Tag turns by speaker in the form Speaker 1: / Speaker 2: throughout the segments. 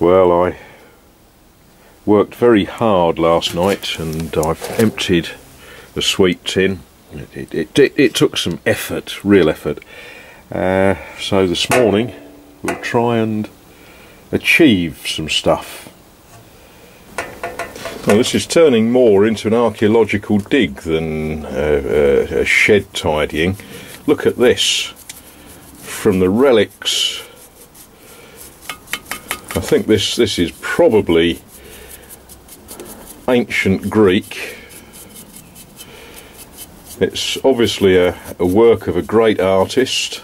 Speaker 1: Well, I worked very hard last night and I've emptied the sweet tin. It, it, it, it took some effort, real effort. Uh, so this morning we'll try and achieve some stuff. Well, this is turning more into an archaeological dig than uh, uh, a shed tidying. Look at this. From the relics I think this this is probably ancient Greek. It's obviously a, a work of a great artist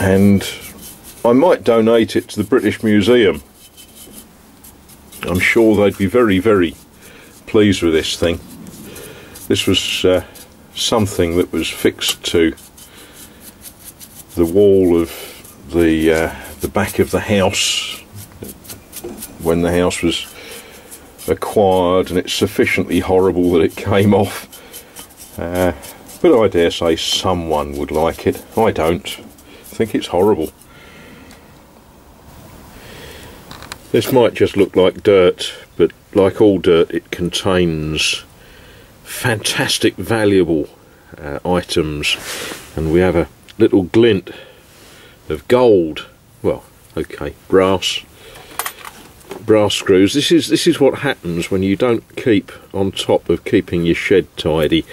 Speaker 1: and I might donate it to the British Museum. I'm sure they'd be very very pleased with this thing. This was uh, something that was fixed to the wall of the uh, the back of the house when the house was acquired and it's sufficiently horrible that it came off. Uh, but I dare say someone would like it. I don't. Think it's horrible. This might just look like dirt but like all dirt it contains fantastic valuable uh, items. And we have a little glint of gold. Well, okay, brass brass screws. This is this is what happens when you don't keep on top of keeping your shed tidy.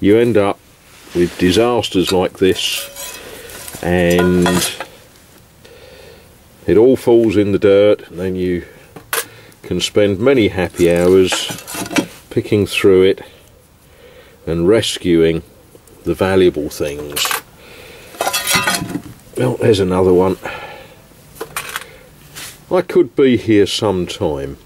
Speaker 1: You end up with disasters like this and it all falls in the dirt and then you can spend many happy hours picking through it and rescuing the valuable things. Well, there's another one. I could be here sometime